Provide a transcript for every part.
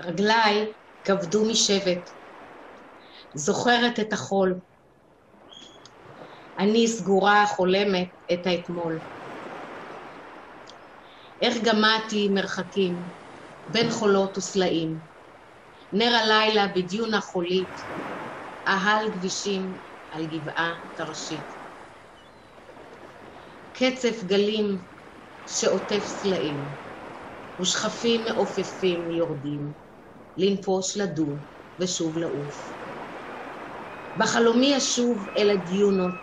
רגליי כבדו משבט, זוכרת את החול. אני סגורה חולמת את האתמול. איך גמעתי מרחקים בין חולות וסלעים. נר הלילה בדיונה חולית, אהל כבישים על גבעה טרשית. קצף גלים שעוטף סלעים, ושכפים מעופפים יורדים, לנפוש לדור ושוב לעוף. בחלומי אשוב אל הדיונות,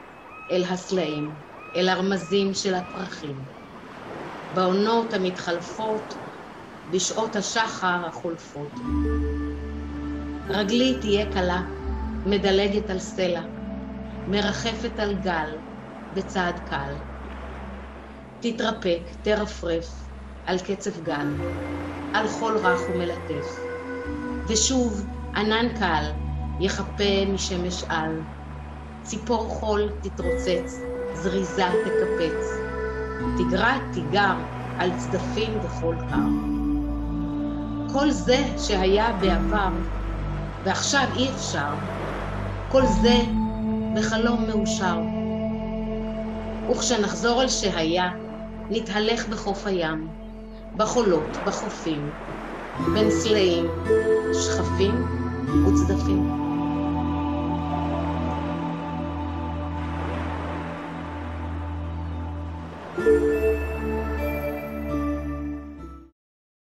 אל הסלעים, אל הרמזים של הפרחים. בעונות המתחלפות, בשעות השחר החולפות. רגלי תהיה קלה, מדלגת על סלע, מרחפת על גל, בצעד קל. תתרפק, תרפרף, על קצף גל, על חול רך ומלטף. ושוב, ענן קל, יחפה משמש על. ציפור חול תתרוצץ, זריזה תקפץ. תגרע תיגר על צדפים וחול קר. כל זה שהיה בעבר, ועכשיו אי אפשר, כל זה בחלום מאושר. וכשנחזור על שהיה, נתהלך בחוף הים, בחולות, בחופים, בין סלעים, שכפים וצדפים.